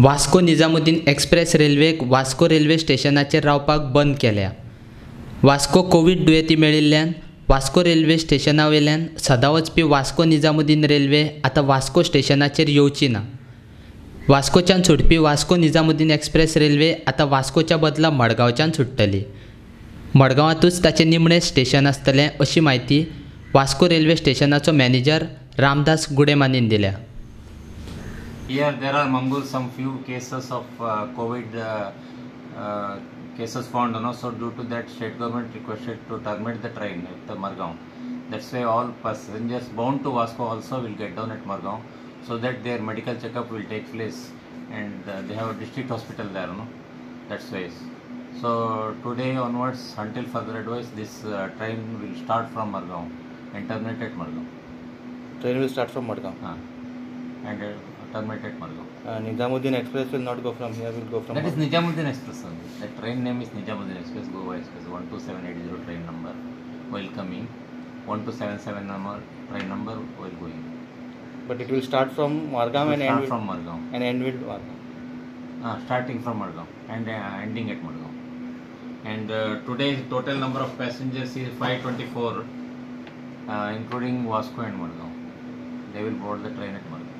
Vasco Nizamuddin express रेल्वेक Vasco railway स्टेशनाचेर रावपाक बंद केल्या. वास्को कोवीड दुयेंती मेळिल्ल्यान वास्को रेल्वे स्टेशना वयल्यान सदां वचपी वास्को निजामुद्दीन रेल्वे आतां वास्को स्टेशनाचेर येवची ना वास्कोच्यान सुटपी वास्को निजामुद्दीन एक्सप्रेस रेल्वे आतां वास्कोच्या बदला मडगांवच्यान सुट्टली मडगांवांतूच ताचें निमणें स्टेशन आसतलें अशी म्हायती वास्को रेल्वे स्टेशनाचो मॅनेजर रामदास गुडेमानीन दिल्या. Here there are Mangor some few cases of uh, COVID uh, uh, cases found, you know, so due to that state government requested to terminate the train at the Margaon. That's why all passengers bound to Vasco also will get down at Margaon so that their medical checkup will take place and uh, they have a district hospital there, no? That's why. So today onwards until further advice this uh, train will start from Margaon and terminate at Margaon. Train will start from Madgaon. Uh, and uh, terminate at Uh, Nizamuddin Express will not go from here, will go from That is Madgaon. Nijamuddin Express only. The train name is Nijamuddin Express, Goa Express, 12780 train number while coming, 1277 number train number while going. But it will start from Margam and Start end with, from Margaon. and end with Margam. Ah, starting from Margam and uh, ending at Margaon. And uh, today's total number of passengers is 524, uh, including Vasco and Margaon. They will board the train at Margaon.